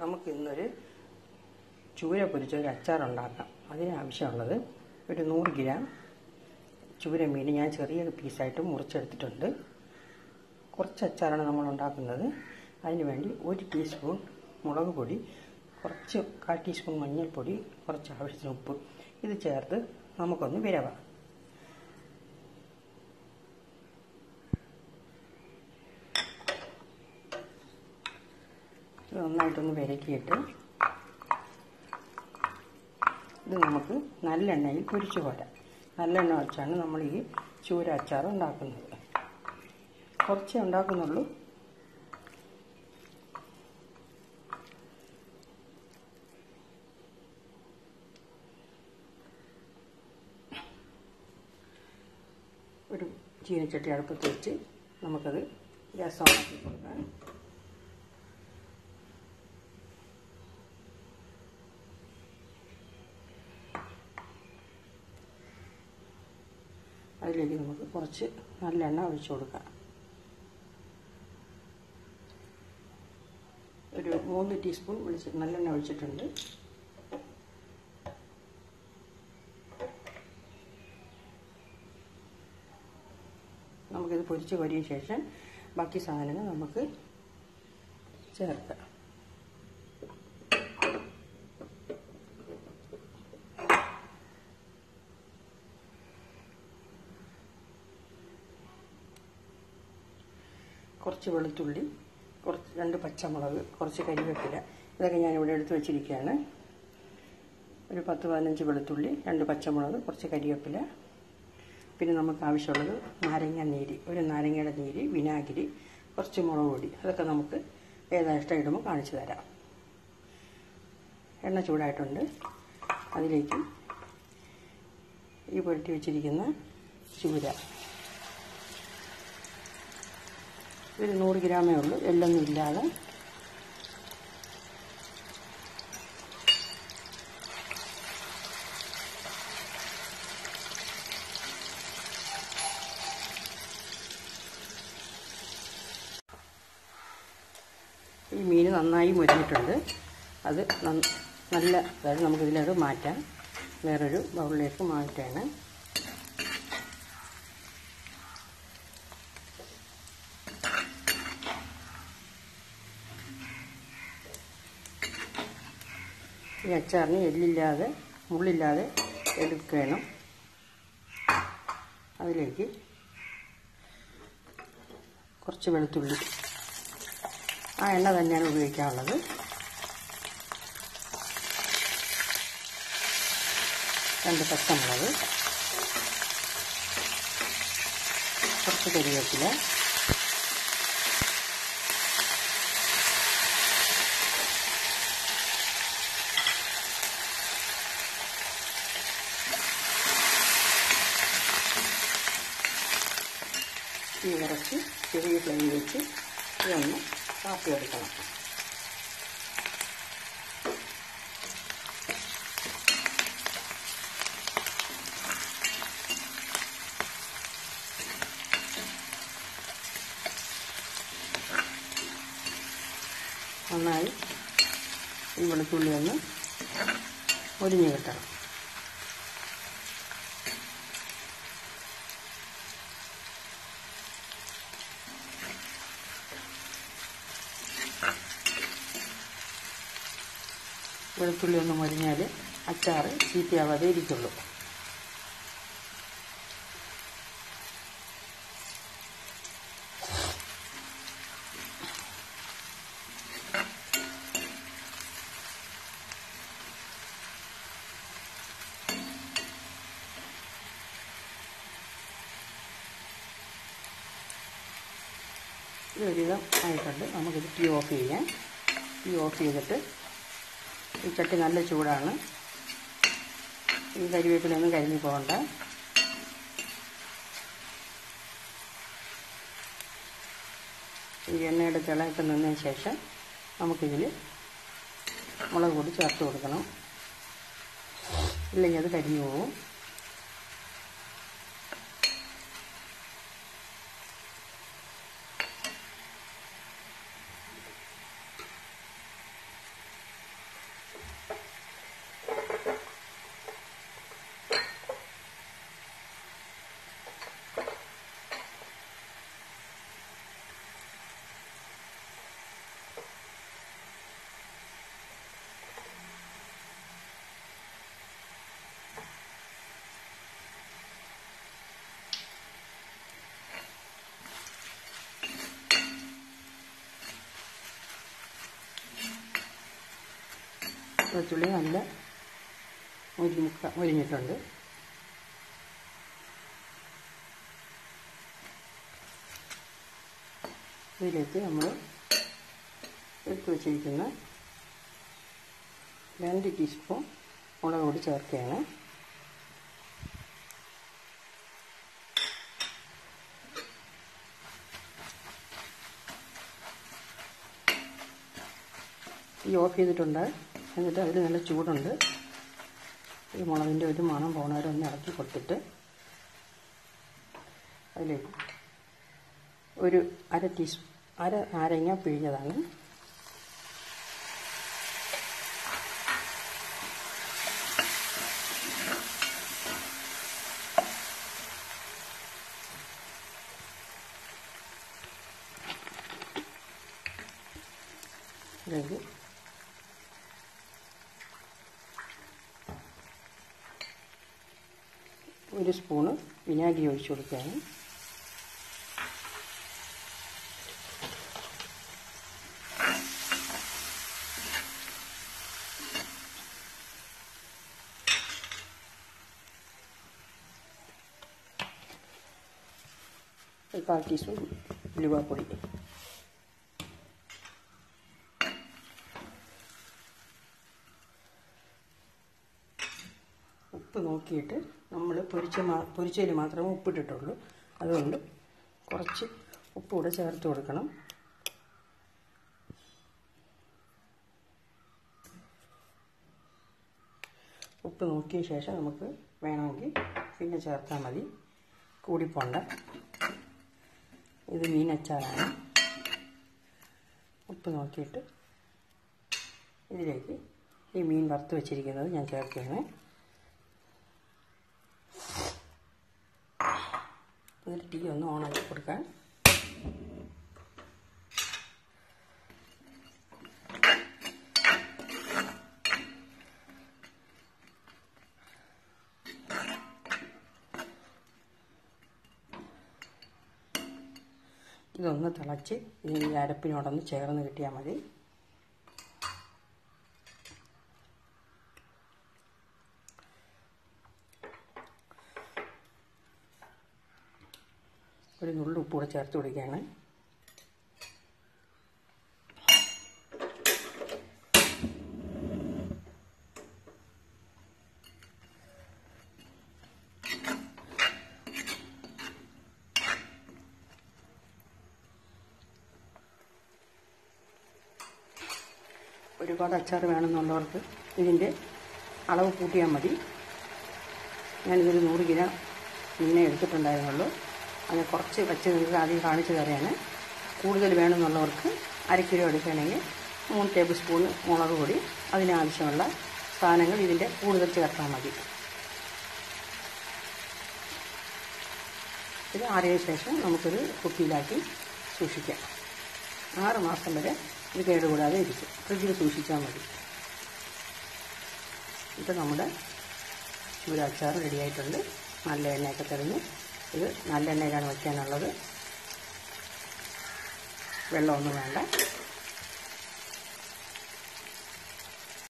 നമുക്ക് ഇന്നൊരു ചൂര പൊരിച്ച ഒരു അച്ചാർ ഉണ്ടാക്കാം അതിനാവശ്യമുള്ളത് ഒരു നൂറ് ഗ്രാം ചൂര മീൻ ഞാൻ ചെറിയ പീസായിട്ട് മുറിച്ചെടുത്തിട്ടുണ്ട്. കുറച്ച് അച്ചാറാണ് നമ്മൾ ഉണ്ടാക്കുന്നത് അതിന് വേണ്ടി ഒരു ടീസ്പൂൺ മുളക് പൊടി കുറച്ച് കാൽ ടീസ്പൂൺ മഞ്ഞൾപ്പൊടി കുറച്ച് ആവശ്യത്തിന് ഉപ്പ്. ഇത് ചേർത്ത് നമുക്കൊന്ന് വിരവാം ഇത് നന്നായിട്ടൊന്ന് വിരക്കിയിട്ട് ഇത് നമുക്ക് നല്ലെണ്ണയിൽ പൊരിച്ചു പോരാം. നല്ലെണ്ണ വെച്ചാണ് നമ്മൾ ഈ ചൂര അച്ചാർ ഉണ്ടാക്കുന്നത്. കുറച്ചേ ഉണ്ടാക്കുന്നുള്ളൂ. ഒരു ചീനച്ചട്ടി അടുപ്പത്ത് വെച്ച് നമുക്കത് രസമാക്കി കൊടുക്കാൻ കൊടുക്കാം. അതിലേക്ക് നമുക്ക് കുറച്ച് നല്ലെണ്ണ ഒഴിച്ചു കൊടുക്കാം. ഒരു മൂന്ന് ടീസ്പൂൺ വെളിച്ച നല്ലെണ്ണ ഒഴിച്ചിട്ടുണ്ട്. നമുക്കിത് പൊരിച്ച് വരിയ ശേഷം ബാക്കി സാധനങ്ങൾ നമുക്ക് ചേർക്കാം. കുറച്ച് വെളുത്തുള്ളി കുറച്ച് രണ്ട് പച്ചമുളക് കുറച്ച് കരിവേപ്പില. ഇതൊക്കെ ഞാനിവിടെ എടുത്ത് വെച്ചിരിക്കുകയാണ്. ഒരു പത്ത് പതിനഞ്ച് വെളുത്തുള്ളി രണ്ട് പച്ചമുളക് കുറച്ച് കരിവേപ്പില. പിന്നെ നമുക്ക് ആവശ്യമുള്ളത് നാരങ്ങ നീര് ഒരു നാരങ്ങയുടെ നീര് വിനാഗിരി കുറച്ച് മുളക് പൊടി. അതൊക്കെ നമുക്ക് ഏതാ ഇഷ്ടം ഇടുമ്പോൾ കാണിച്ചു തരാം. എണ്ണ ചൂടായിട്ടുണ്ട്. അതിലേക്ക് ഈ പുരട്ടി വെച്ചിരിക്കുന്ന ചൂര ഒരു നൂറ് ഗ്രാമേ ഉള്ളൂ. എല്ലൊന്നും ഇല്ലാതെ. ഈ മീൻ നന്നായി മുരിഞ്ഞിട്ടുണ്ട്. അത് നല്ല അതായത് നമുക്കിതിലത് മാറ്റാം വേറൊരു ബൗളിലേക്ക് മാറ്റാണ് ഈ അച്ചാറിന് എല്ലില്ലാതെ മുള്ളില്ലാതെ എടുക്കണം. അതിലേക്ക് കുറച്ച് വെളുത്തുള്ളി. ആ എണ്ണ തന്നെയാണ് ഉപയോഗിക്കാനുള്ളത്. രണ്ട് പച്ചമുളക്. കുറച്ച് കരിവേപ്പില തീ കുറച്ച് ചെറിയ ഫ്ലെയിം വെച്ച് കാപ്പിയെടുക്കണം നന്നായി ഈ വെളുത്തുള്ളി ഒന്ന് ഒരിഞ്ഞ് കിട്ടണം. വെളുത്തുള്ളി ഒന്ന് മുരിഞ്ഞാൽ അച്ചാർ ചീത്തയാവാതെ ഇരിക്കുള്ളൂ. ഇതൊരുവിധം ആയിട്ടുണ്ട്. നമുക്കിത് ടീ ഓഫ് ചെയ്യാം. ടീ ഓഫ് ചെയ്തിട്ട് ഈ ചട്ടി നല്ല ചൂടാണ്. ഈ കരിവേപ്പിലൊന്നും കരിഞ്ഞു പോകണ്ട. ഈ എണ്ണയുടെ തിളയൊക്കെ നിന്നതിന് ശേഷം നമുക്കിതിൽ മുളക് പൊടി ചേർത്ത് കൊടുക്കണം. ഇല്ലെങ്കിൽ അത് കരിഞ്ഞു പോകും. വെളുത്തുള്ളി നല്ല മുരിമുക്ക മുരിഞ്ഞിട്ടുണ്ട്. ഇതിലേക്ക് നമ്മൾ എടുത്തു വച്ചിരിക്കുന്ന രണ്ട് ടീസ്പൂൺ മുളക് പൊടി ചേർക്കുകയാണ്. ഈ ഓഫ് ചെയ്തിട്ടുണ്ട്. എന്നിട്ട് അതിൽ നല്ല ചൂടുണ്ട്. ഈ മുളകിന്റെ ഒരു മണം പോണവരെ ഒന്ന് ഇളക്കി കൊടുത്തിട്ട് അതിലേക്ക് ഒരു അര ടീസ്പൂൺ അര നാരങ്ങ പിഴിഞ്ഞതാണ്. ഇതിലേക്ക് ഒരു സ്പൂണ് വിനാഗിരി ഒഴിച്ചു കൊടുക്കുകയാണ്. ഒരു കാൽ ടീസ്പൂൺ ഉലുവാപ്പൊടി ഉപ്പ് നോക്കിയിട്ട് നമ്മൾ പൊരിച്ച പൊരിച്ചതിൽ മാത്രമേ ഉപ്പിട്ടിട്ടുള്ളൂ. അതുകൊണ്ട് കുറച്ച് ഉപ്പ് കൂടെ ചേർത്ത് കൊടുക്കണം. ഉപ്പ് നോക്കിയ ശേഷം നമുക്ക് വേണമെങ്കിൽ പിന്നെ ചേർത്താൽ മതി. കൂടിപ്പോണ്ട. ഇത് മീനച്ചാറാണ്. ഉപ്പ് നോക്കിയിട്ട് ഇതിലേക്ക് ഈ മീൻ വറുത്ത് വെച്ചിരിക്കുന്നത് ഞാൻ ചേർക്കുകയാണ്. എന്നിട്ട് ടീ ഒന്ന് ഓണാക്കി കൊടുക്കാൻ ഇതൊന്ന് തിളച്ച് ഈ അരപ്പിനോടൊന്ന് ചേർന്ന് കിട്ടിയാൽ മതി. ഒരു നുള്ളു ഉപ്പ് കൂടെ ചേർത്ത് കൊടുക്കുകയാണ്. ഒരുപാട് അച്ചാർ വേണമെന്നുള്ളവർക്ക് ഇതിന്റെ അളവ് കൂട്ടിയാൽ മതി. ഞാനിതൊരു നൂറ് ഗ്രാം മീനെ എടുത്തിട്ടുണ്ടായിരുന്നുള്ളൂ. അത് കുറച്ച് വെച്ച് നിങ്ങൾക്ക് ആദ്യം കാണിച്ചു തരാണ്. കൂടുതൽ വേണമെന്നുള്ളവർക്ക് അര കിലോ എടുക്കുകയാണെങ്കിൽ മൂന്ന് ടേബിൾ സ്പൂൺ മുളക് പൊടി അതിനാവശ്യമുള്ള സാധനങ്ങൾ ഇതിന്റെ കൂടുതൽ ചേർത്താൽ മതി. ഇത് ആറിയതിനു ശേഷം നമുക്കൊരു കുപ്പിയിലാക്കി സൂക്ഷിക്കാം. ആറ് മാസം വരെ ഇത് കേടുകൂടാതെ ഇരിക്കും. ഫ്രിഡ്ജിൽ സൂക്ഷിച്ചാൽ മതി. ഇപ്പോൾ നമ്മുടെ ഒരു അച്ചാർ റെഡിയായിട്ടുണ്ട് നല്ല എണ്ണയൊക്കെ തെളിഞ്ഞ് ഇത് നല്ല എണ്ണയിലാണ് വയ്ക്കാനുള്ളത് വെള്ളമൊന്നും വേണ്ട.